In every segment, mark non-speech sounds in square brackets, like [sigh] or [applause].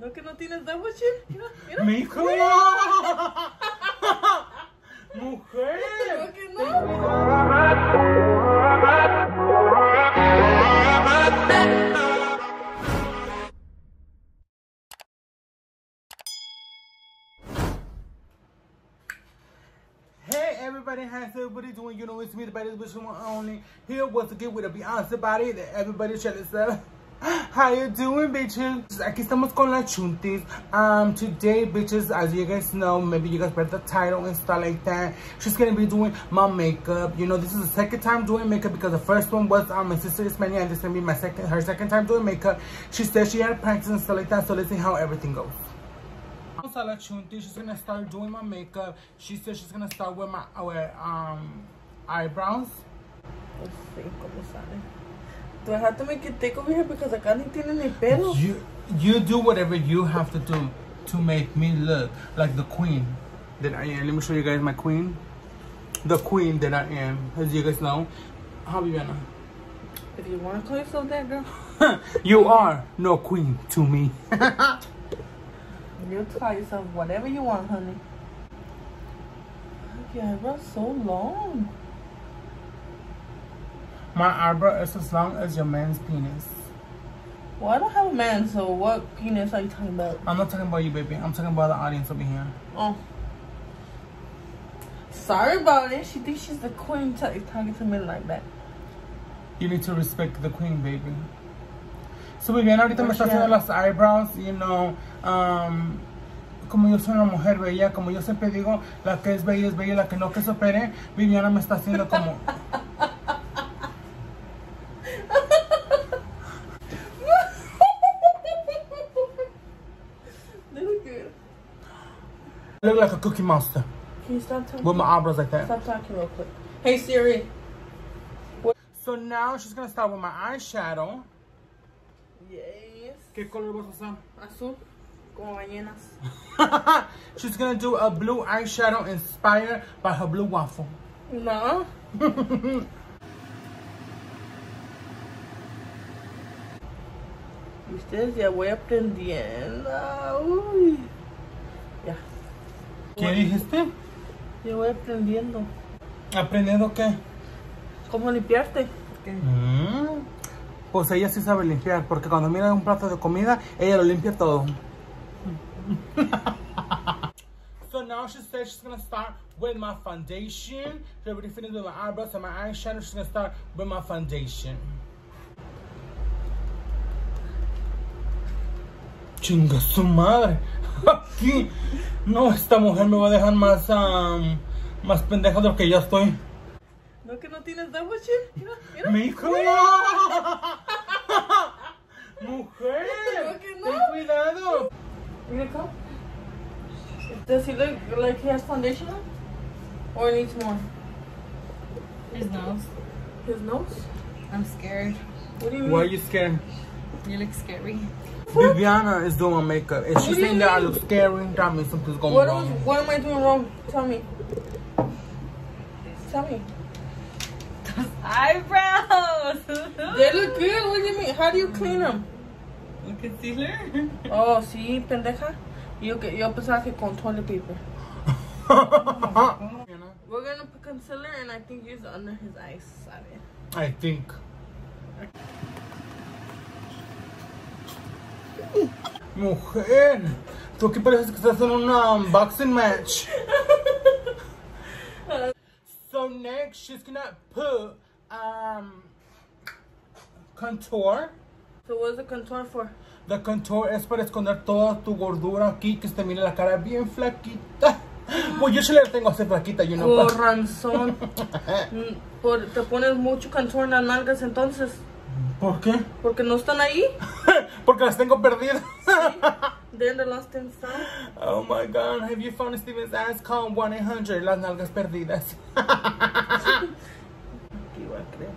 No que no tienes double chin. Mira, mira. ¡Mijo! [laughs] ¡Mujer! No que no. Hey everybody, how's everybody doing? You know it's me, the baddest bitch from only here once again with a Beyonce body that everybody shall listen. How you doing, bitches? Aquí estamos con las chuntis. Um, today, bitches, as you guys know, maybe you guys read the title and stuff like that. She's gonna be doing my makeup. You know, this is the second time doing makeup because the first one was um, my sister Ismania, and this is gonna be my second, her second time doing makeup. She said she had practice and stuff like that, so let's see how everything goes. Sala Chunti, she's gonna start doing my makeup. She said she's gonna start with my with, um eyebrows. Cómo sale. Do I have to make it thick over here because acá ni tiene ni pelo? You you do whatever you have to do to make me look like the queen that I am. Let me show you guys my queen. The queen that I am, as you guys know. How Viviana? If you want to call yourself that, girl, [laughs] you are no queen to me. [laughs] you call yourself whatever you want, honey. Your eyebrows so long. My eyebrow is as long as your man's penis. Well, I don't have a man, so what penis are you talking about? I'm not talking about you, baby. I'm talking about the audience over here. Oh. Sorry about it. She thinks she's the queen talking to me like that. You need to respect the queen, baby. So, muy bien, ahorita me está Pues haciendo las eyebrows, you know, um, como yo soy una mujer bella, como yo siempre digo, la que es bella es bella, la que no que se opere, Viviana me está haciendo como... they look good. Look like a cookie monster Can you stop talking? with my eyebrows like that. Stop talking real quick. Hey Siri. So now she's gonna start with my eyeshadow. Yes. ¿Qué color vas a usar? Azul. Como ballenas. [laughs] she's gonna do a blue eyeshadow inspired by her blue waffle. No. [laughs] Ustedes ya voy aprendiendo. Uy. ¿Qué dijiste? Ya voy aprendiendo. ¿Aprendiendo qué? ¿Cómo limpiarte? Porque Mm, Pues ella sí sabe limpiar, porque cuando mira un plato de comida, ella lo limpia todo. [laughs] so now she said she's gonna start with my foundation. She already finished with my eyebrows and my eyeshadow. She's gonna start with my foundation. Chinga su madre. [laughs] Aquí. No, esta mujer me va a dejar más, um, más pendeja de lo que ya estoy. ¿No que no tienes double chin? Mira, mira. ¡Mi hijo! [laughs] ¡Mujer! Que no. ¡Ten cuidado! Mira acá. Does he look like he has foundation on? Or needs more? His nose. His nose? I'm scared. What do you mean? Why are you scared? You look scary. Viviana is doing makeup. If she's What do you saying that I look scary, that means something's going What, wrong. was, what am I doing wrong? Tell me. Tell me. Eyebrows. [laughs] They look good. What do you mean? How do you clean them? Concealer. [laughs] Oh, sí, pendeja. Yo, que- yo pensaba que con toilet paper. [laughs] We're gonna put concealer and I think use under his eyes. ¿sabe? I think. Mujer, tú aquí pareces que estás en una boxing match. So next, she's gonna put um contour. So what's the contour for? The contour es para esconder toda tu gordura aquí, que se te mire la cara bien flaquita. Pues yo sí la tengo así flaquita, you know. but- Corranzón. [laughs] Mm, Por, te pones mucho contour en las nalgas entonces. ¿Por qué? Porque no están ahí. [laughs] Porque las tengo perdidas. They're in the lost and found. Oh my god, have you found Steven's ass? Call 1-800, las nalgas perdidas. ¿Qué iba a creer?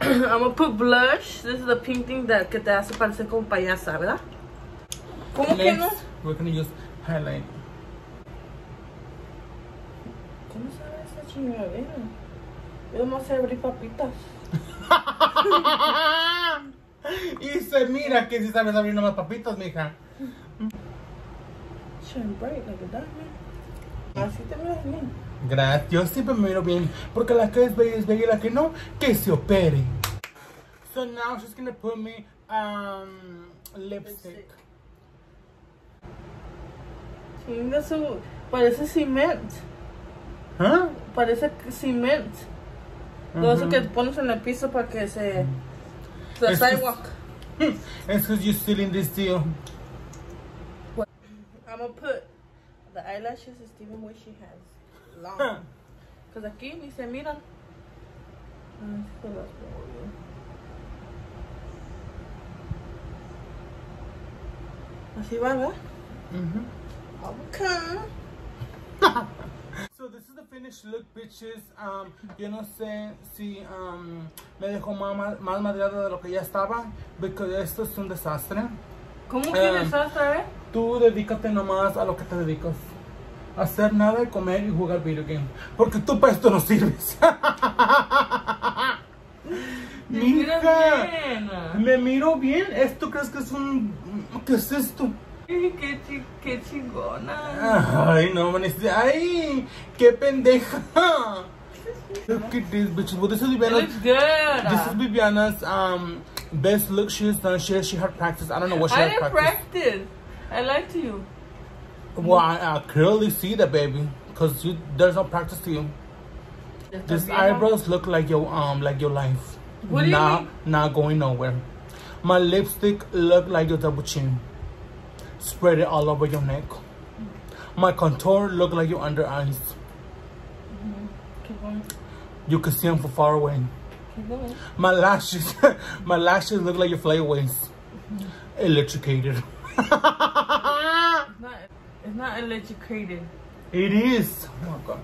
I'm gonna put blush. This is the pink thing that que te hace parecer como payasa, ¿verdad? ¿Cómo que no? We're gonna use highlight. ¿Cómo sabe esa chingadera? Yo no sé abrir papitas. [laughs] se mira que si sabes abrir nomás papitas, mija. Shine bright like a diamond. Así te miras bien. Gracias, yo siempre me miro bien. Porque la que es bella es bella y la que no, que se opere. So now she's gonna put me um, lipstick. Su... Parece cement. ¿Ah? Parece cement. Lo eso que pones en el piso para que se... The sidewalk. [laughs] That's because you're stealing this deal. I'm going to put the eyelashes is even what she has. Long. Because aquí ni se miran. Así va, ¿verdad? Mhm. Mm okay. Is the finished look, bitches. Um, yo no sé si um, me dejó más, más, madreada de lo que ya estaba, porque esto es un desastre. ¿Cómo que Um, desastre? Tú dedícate nomás a lo que te dedicas. Hacer nada, comer y jugar video game. Porque tú para esto no sirves. [laughs] Mira Mija, me miro bien. ¿Esto crees que es un... ¿Qué es esto? Qué, qué chingona. Ay, no, man. Ay, qué pendeja. Look at this, bitches. Well, this is It Viviana. looks good. This is Viviana's um best look she's done. She she had practice. I don't know what she I had didn't practice. practice. I liked you. Well, I, I clearly see that, baby, because you there's no practice to you. These eyebrows look like your um like your life. What do you not mean? not going nowhere. My lipstick look like your double chin. Spread it all over your neck. My contour look like your under eyes. Mm-hmm. Keep going. You can see them from far away. My lashes, [laughs] my lashes look like your flyaways. Mm-hmm. Electrocated. It's not, it's not electrocated. It is. Oh my God.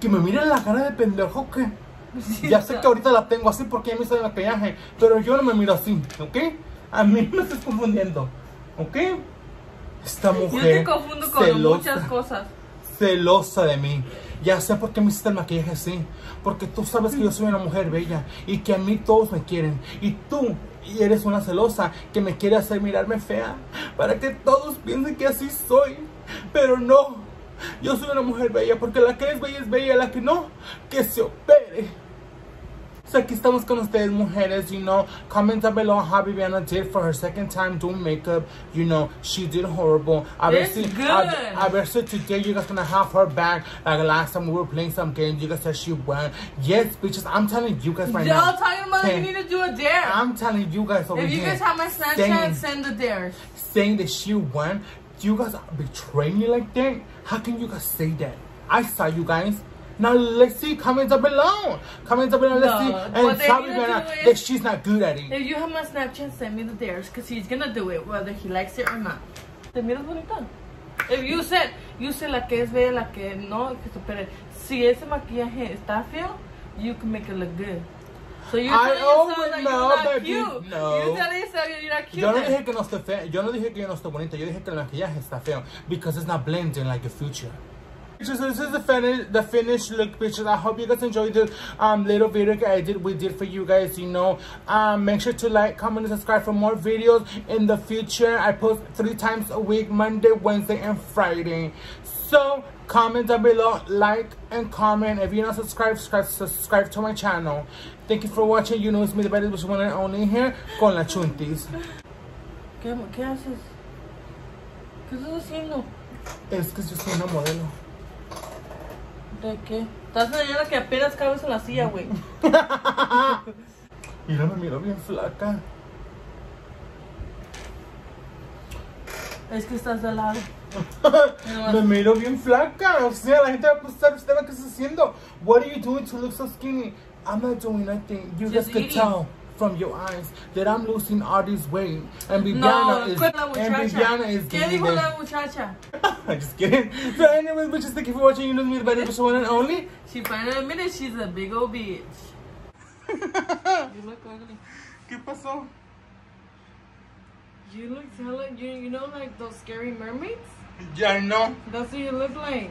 Que me miren la cara de pendejo que. [laughs] Ya sé que ahorita la tengo así porque me hice el maquillaje, pero yo no me miro así, ¿ok? A mí [laughs] me estás confundiendo, ¿ok? Esta Yo mujer te confundo con celosa, muchas cosas. celosa de mí. Ya sé por qué me hiciste el maquillaje así. Porque tú sabes que yo soy una mujer bella y que a mí todos me quieren. Y tú eres una celosa que me quiere hacer mirarme fea para que todos piensen que así soy. Pero no, yo soy una mujer bella porque la que es bella es bella, la que no, que se opere. So aquí estamos con ustedes, mujeres. You know, comment down below how Viviana did for her second time doing makeup. You know, she did horrible. Ver It's si, good. a, a ver si today you guys gonna have her back. Like last time we were playing some games, you guys said she won. Yes, bitches, I'm telling you guys right Y'all now. talking about Hey, you need to do a dare. I'm telling you guys over if you here. guys have my saying- Snapchat, send the dares. saying that she won. You guys betray me like that? How can you guys say that? I saw you guys. Now let's see. Comment down below. Comment down below. Let's No, see. And they tell need me to Viviana do is- that she's not good at it. If you have my Snapchat, send me the dares, because he's gonna do it, whether he likes it or not. ¿Te miras bonita? If you said, you said la que es bella, la que no, que supere. Si ese maquillaje está feo, you can make it look good. So you're I always that know, you're not baby. cute. No. You're telling yourself you're not cute. Yo no dije que no esté feo. Yo no dije que yo no esté bonita. Yo dije que el maquillaje está feo because it's not blending like the future. So this is the finish, the finished look, bitches. I hope you guys enjoyed the um little video that I did, we did for you guys. You know, um, make sure to like, comment, and subscribe for more videos in the future. I post three times a week: Monday, Wednesday, and Friday. So comment down below, like and comment. If you're not subscribed, subscribe, subscribe to my channel. Thank you for watching. You know it's me, the baddest one and only here con la chuntis. ¿Qué, ¿Qué haces? ¿Qué estás haciendo? Es que soy una modelo. ¿De qué? Estás enseñando que apenas cabes en la silla, güey. [laughs] Mira, me miro bien flaca. Es que estás de lado. [laughs] me miro bien flaca. O sea, la gente va a pensar, ¿usted qué está haciendo? What are you doing to look so skinny? I'm not doing nothing. You Just guys can tell from your eyes that I'm losing all this weight. And Viviana No, is and Viviana muchacha. is ¿Qué dijo la muchacha? [laughs] I'm just kidding. [laughs] So anyways, bitches, thank you for watching. You know me, the baddest bitch one and only. She finally admitted she's a big old bitch. [laughs] you look ugly. ¿Qué pasó? You look hella, you, you know like those scary mermaids? Ya no. That's what you look like.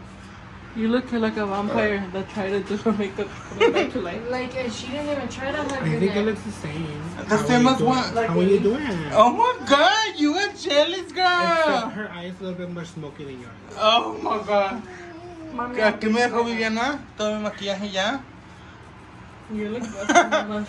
You look like a vampire that tried to do her makeup coming back to life. Like, uh, she didn't even try to have I think it looks the same. The How same as doing? Like How are you doing? Oh my god, you jealous girl. Except her eyes a little bit more smoky than yours. Oh my god. Mami, Aquí me dejó Viviana todo mi maquillaje ya. You look good.